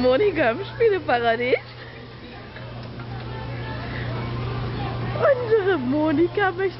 Monika im Spieleparadies. Unsere Monika möchte